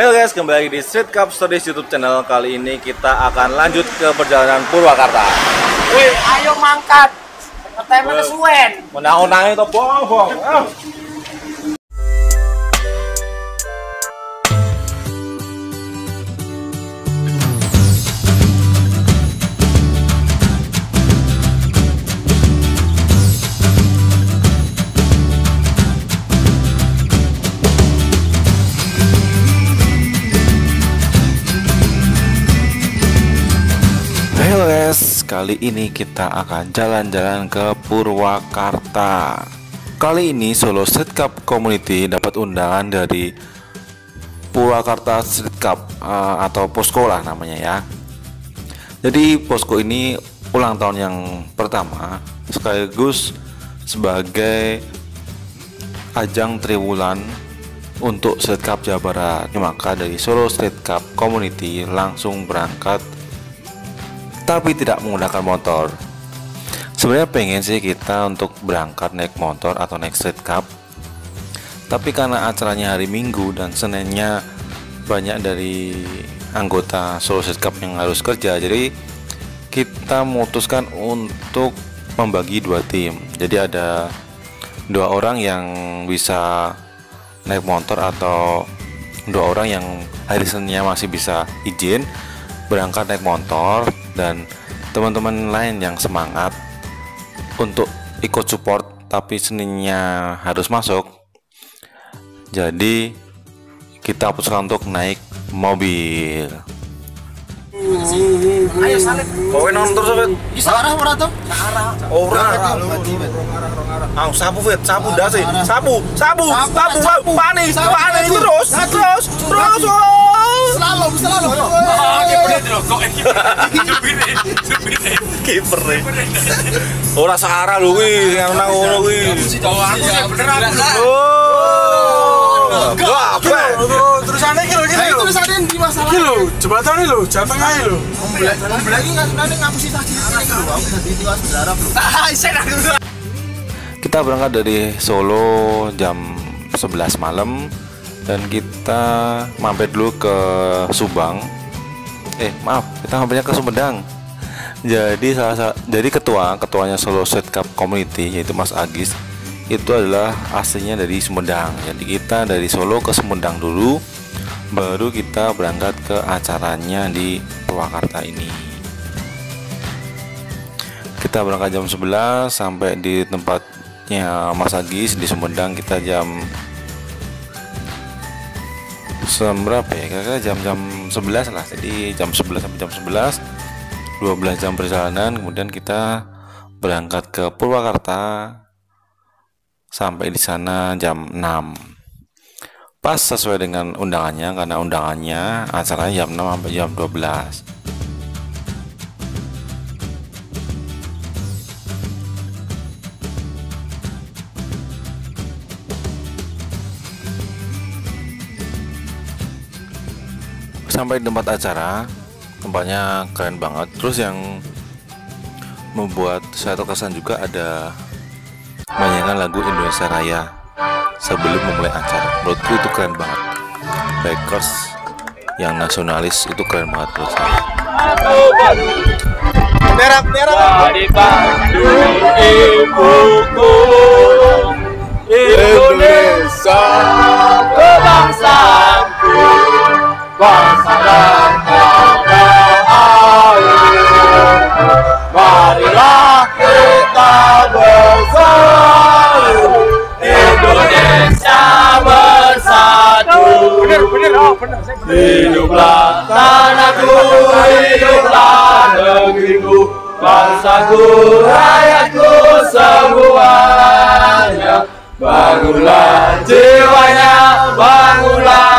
Halo guys, kembali di Street Cup Stories YouTube channel. Kali ini kita akan lanjut ke perjalanan Purwakarta. Wih, ayo mangkat. Ngetem kesuwen. Menang-menang itu bohong. Kali ini kita akan jalan-jalan ke Purwakarta. Kali ini Solo Street Cup Community dapat undangan dari Purwakarta Street Cup eh, atau posko lah namanya ya. Jadi posko ini ulang tahun yang pertama sekaligus sebagai ajang triwulan untuk Street Cup Jawa Barat. Maka dari Solo Street Cup Community langsung berangkat tapi tidak menggunakan motor. Sebenarnya pengen sih kita untuk berangkat naik motor atau naik street cup. Tapi karena acaranya hari Minggu dan Seninnya banyak dari anggota Solo Street Cup yang harus kerja, jadi kita memutuskan untuk membagi dua tim. Jadi ada dua orang yang bisa naik motor atau dua orang yang hari Seninnya masih bisa izin berangkat naik motor dan teman-teman lain yang semangat untuk ikut support tapi seninya harus masuk jadi kita putuskan untuk naik mobil Ayo salib. kowe nonton sobat Bisa arah ora to? Arah. orang Ah, sapu fit, sapu dasi, sapu, sapu, sapu, sapu, panik, panik, terus, terus, terus, oh. Selalu, selalu. kiper nih. Ora searah lho kuwi, yang nang ngono kuwi. Oh. Wah, apa? Terusannya kilo Nah, itu tulisannya di masalah. kilo jembatan ini lo jateng aja lo Lagi nggak sebenarnya ngapusi tadi. Lho, aku tadi tiwas berharap lho. Ah, saya Kita berangkat dari Solo jam 11 malam dan kita mampir dulu ke Subang. Eh, maaf, kita mampirnya ke Sumedang. Jadi salah sa- jadi ketua ketuanya Solo Street Cup Community yaitu Mas Agis itu adalah aslinya dari Sumedang. Jadi kita dari Solo ke Sumedang dulu baru kita berangkat ke acaranya di Purwakarta ini. Kita berangkat jam 11 sampai di tempatnya Mas Agis di Sumedang kita jam jam berapa ya? Kira-kira jam-jam 11 lah. Jadi jam 11 sampai jam 11 12 jam perjalanan kemudian kita berangkat ke Purwakarta sampai di sana jam 6 pas sesuai dengan undangannya karena undangannya acaranya jam 6 sampai jam 12 sampai di tempat acara tempatnya keren banget. Terus yang membuat saya terkesan juga ada menyanyikan lagu Indonesia Raya sebelum memulai acara. Menurutku itu keren banget. Bakers yang nasionalis itu keren banget menurut saya. Merah merah. Indonesia bangsa dan tanah air marilah kita bersatu Indonesia bersatu. Bener bener oh bener hiduplah tanahku hiduplah negeriku bangsaku rakyatku semuanya. Bangunlah jiwanya bangunlah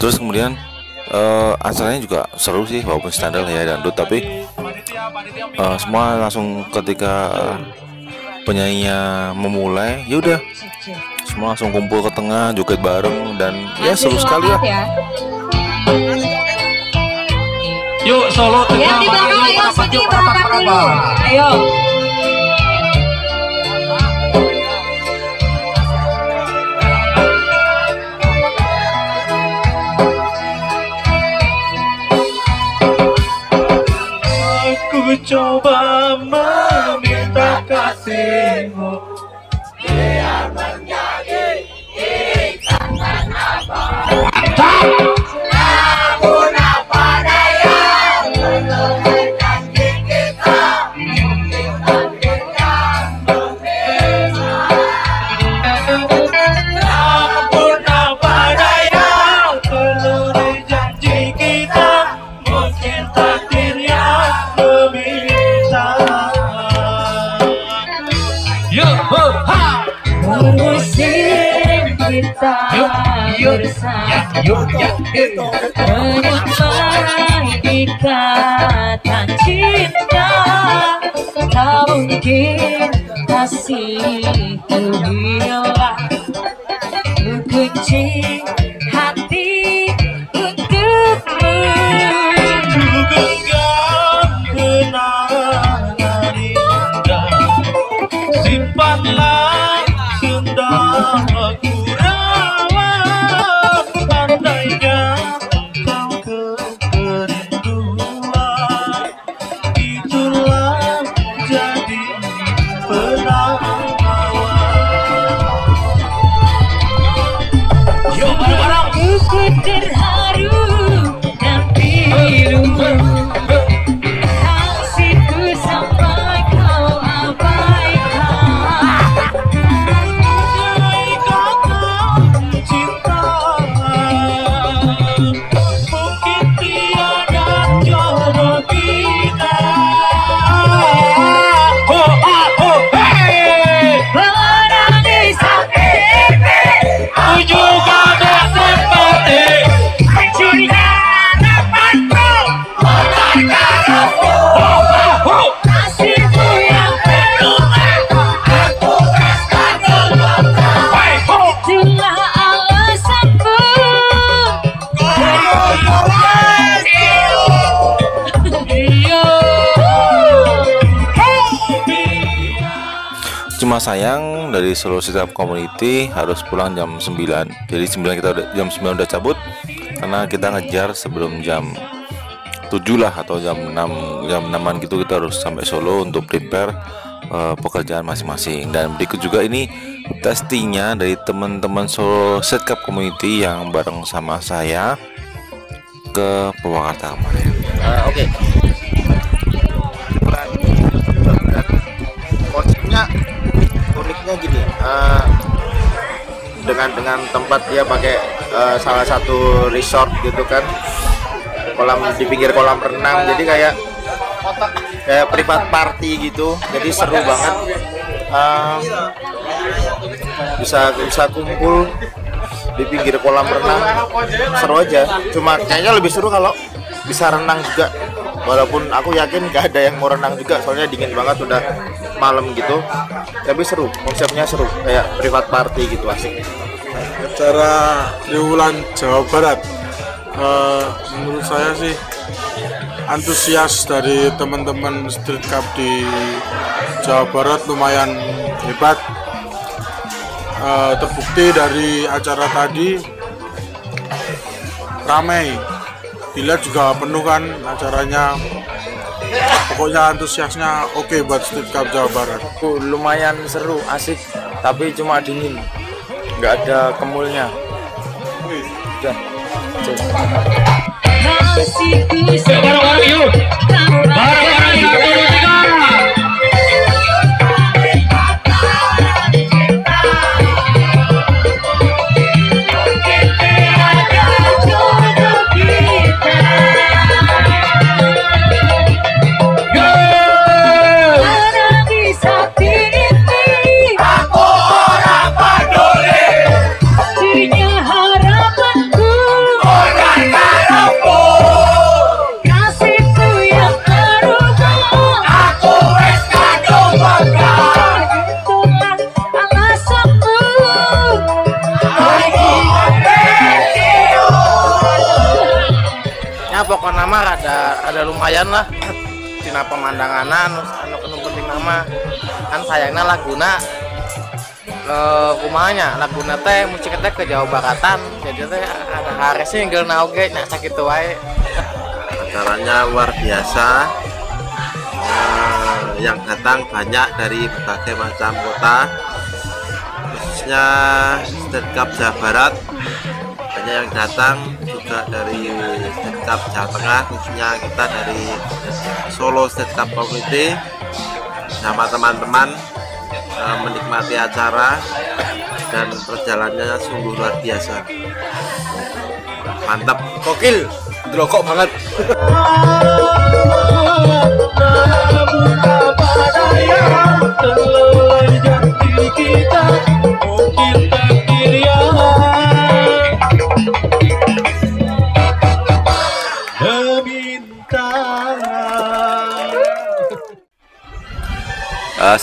Terus kemudian eh, acaranya juga seru sih walaupun standar ya dangdut tapi eh, semua langsung ketika penyanyinya memulai ya udah semua langsung kumpul ke tengah joget bareng dan ya seru sekali lah Ya. Yuk Solo Yang di belakang ayo Siti berangkat dulu. Ayo. Musim kita bersama Menyamai ikatan cinta Tak mungkin kasih. itu hilang Kunci sayang dari Solo Siap Community harus pulang jam 9 jadi 9 kita udah jam 9 udah cabut karena kita ngejar sebelum jam 7 lah atau jam 6 jam 6an gitu kita harus sampai Solo untuk prepare eh, pekerjaan masing-masing. Dan berikut juga ini testingnya dari teman-teman Solo Set Cup Community yang bareng sama saya ke Purwakarta kemarin. Eh, Oke. Konsepnya uniknya gini. eh, dengan dengan tempat dia pakai eh, salah satu resort gitu kan. Kolam di pinggir kolam renang. Jadi kayak kayak privat party gitu. Jadi seru banget. Eh, bisa bisa kumpul di pinggir kolam renang. Seru aja. Cuma kayaknya lebih seru kalau bisa renang juga walaupun aku yakin gak ada yang mau renang juga soalnya dingin banget udah malam gitu. Tapi seru konsepnya seru kayak privat party gitu asik. Acara Triwulan Jawa Barat Eh, menurut saya sih antusias dari teman-teman street cup di Jawa Barat lumayan hebat. Eh, terbukti dari acara tadi ramai dilihat juga penuh kan acaranya pokoknya antusiasnya oke buat street cup Jawa Barat lumayan seru, asik, tapi cuma dingin. Nggak ada kemulnya. Udah. Yuk Bareng-bareng pemandangan anu anu penting nama. Kan sayangnya laguna eh kumanya laguna teh musik teh ke Jawa Baratan. Jadi teh ada hari single na oge nya sakitu wae. Acaranya luar biasa. Eh, yang datang banyak dari berbagai macam kota. Khususnya State Cup Jawa Barat banyak yang datang juga dari Cup Jawa Tengah khususnya kita dari Solo Cup Community. Sama teman-teman eh, menikmati acara dan perjalanannya sungguh luar biasa. Mantap. Gokil. Drokok banget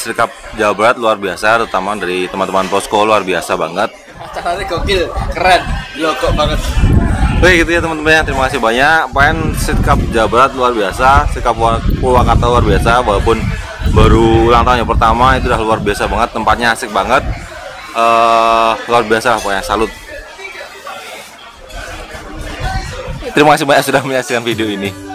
Cup Jawa Barat luar biasa terutama dari teman-teman posko luar biasa banget. Acaranya gokil keren drokok banget. Oke gitu ya teman-teman terima kasih banyak. Pen Street Cup Jawa Barat luar biasa Cup Purwakarta luar biasa walaupun baru ulang tahun yang pertama itu udah luar biasa banget tempatnya asik banget. Eh luar biasa pokoknya salut. Terima kasih banyak sudah menyaksikan video ini